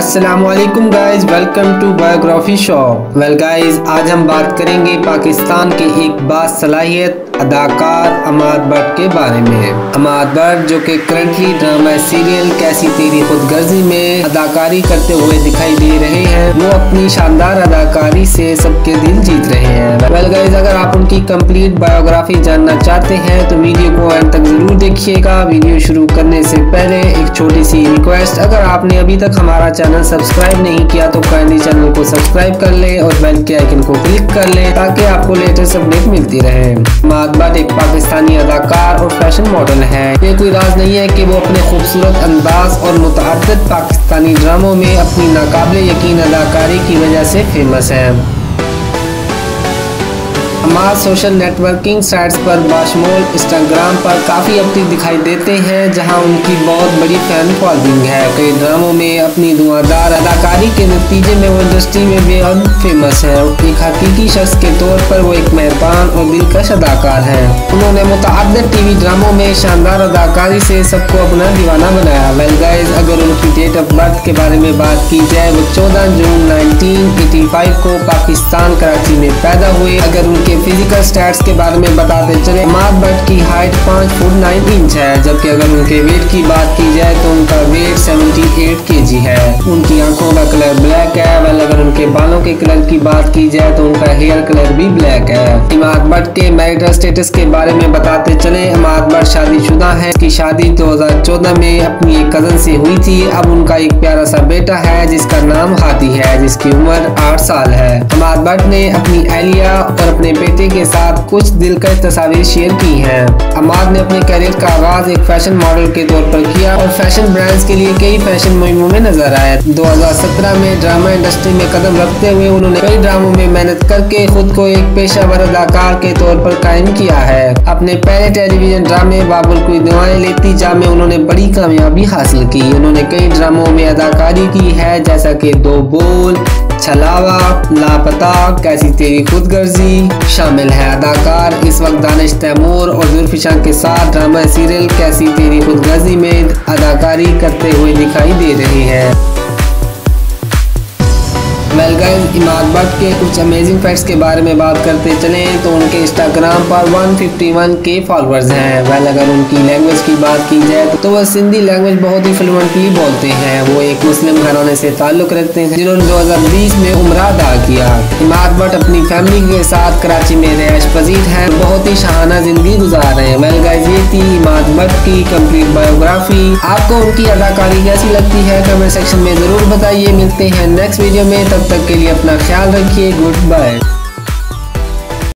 Aslam guys welcome to biography shop well guys आज हम बात करेंगे पाकिस्तान के एक बासलाहियत अदाकार अमाद भट्ट के बारे में है। अमाद भट्ट, जो कि करंटली ड्रामा सीरियल कैसी तेरी खुद गर्जी में अदाकारी करते हुए दिखाई दे रहे हैं, वो अपनी शानदार अदाकारी से सबके दिल जीत रहे हैं। वेल गाइज़ अगर आप उनकी कंप्लीट बायोग्राफी जानना चाहते हैं तो वीडियो को एंड तक ज़रूर देखिएगा। वीडियो शुरू करने से पहले एक छोटी सी रिक्वेस्ट अगर आपने अभी तक हमारा चैनल सब्सक्राइब नहीं किया तो काइंडली चैनल को सब्सक्राइब कर ले और बेल के आइकन को क्लिक कर ले, ताकि आपको लेटेस्ट अपडेट मिलती रहे। बाद एक पाकिस्तानी अदाकार और फ़ैशन मॉडल है। ये कोई राज नहीं है कि वो अपने खूबसूरत अंदाज और मुतद पाकिस्तानी ड्रामों में अपनी नाकबिल यकीन अदाकारी की वजह से फ़ेमस है। हमारे सोशल नेटवर्किंग साइट्स पर बाशमोल इंस्टाग्राम पर काफ़ी एक्टिव दिखाई देते हैं, जहाँ उनकी बहुत बड़ी फ़ैन फॉलोइंग है। कई ड्रामों में अपनी धुआंधार अदाकारी के नतीजे में वो इंडस्ट्री में बेहद फ़ेमस है। एक हकीकी शख्स के तौर पर वो एक मेहरबान और दिलकश अदाकार है। उन्होंने मुतद टीवी ड्रामों में शानदार अदाकारी से सबको अपना दीवाना बनाया। वेल गाइज़ अगर उनकी डेट ऑफ़ बर्थ के बारे में बात की जाए, वो चौदह जून नाइनटीन को पाकिस्तान कराची में पैदा हुए। अगर उनके के फ़िज़िकल स्टैट्स के बारे में बताते चले मार्क भट्ट की हाइट पाँच फुट नाइन इंच है। जबकि अगर उनके वेट की बात की जाए तो उनका वेट सेवेंटी एट के जी है। उनकी आँखों का कलर ब्लैक है वेल अगर उनके बालों के कलर की बात की जाए तो उनका हेयर कलर भी ब्लैक है। मार्क भट्ट के मैरिटल स्टेटस के बारे में बताते चले। शादीशुदा है की शादी 2014 में अपनी एक कज़न से हुई थी। अब उनका एक प्यारा सा बेटा है, जिसका नाम हाथी है, जिसकी उम्र आठ साल है। इमाद भट्ट ने अपनी एलिया और अपने बेटे के साथ कुछ दिलकश तस्वीर शेयर की हैं। अमाद ने अपने करियर का आगाज़ एक फ़ैशन मॉडल के तौर पर किया और फ़ैशन ब्रांड्स के लिए कई फ़ैशन मुहिमों में नज़र आए। 2017 में ड्रामा इंडस्ट्री में कदम रखते हुए उन्होंने कई ड्रामों में मेहनत करके खुद को एक पेशावर अदाकार के तौर पर कायम किया है। अपने पहले टेलीविज़न ड्रामे बाबुल कोई दुआएँ लेती जा में उन्होंने बड़ी कामयाबी हासिल की। उन्होंने कई ड्रामों में अदाकारी की है, जैसा की दो बोल, छलावा, लापता, कैसी तेरी खुदगर्जी शामिल है। अदाकार इस वक्त दानिश तैमूर और जुल्फिशा के साथ ड्रामा सीरियल कैसी तेरी खुदगर्जी में अदाकारी करते हुए दिखाई दे रही है। वेल गाइस इमाद भट्ट के कुछ अमेजिंग फैक्ट्स के बारे में बात करते चले तो उनके इंस्टाग्राम पर 151 के फॉलोअर्स हैं। वेल अगर उनकी लैंग्वेज की बात की जाए तो वह सिंधी लैंग्वेज बहुत ही फ्लुएंटली बोलते हैं। वो एक मुस्लिम घराने से ताल्लुक रखते हैं, जिन्होंने 2020 में उम्र अदा किया। इमाद भट्ट अपनी फैमिली के साथ कराची में रिहायश पजीर है। बहुत ही शाहाना ज़िंदगी गुजार रहे हैं। वेल गाइज़ ये थी इमाद भट्ट की कंप्लीट बायोग्राफी आपको उनकी अदाकारी कैसी लगती है? कमेंट सेक्शन में ज़रूर बताइए। मिलते हैं नेक्स्ट वीडियो में। तब तक के लिए अपना ख्याल रखिए गुड बाय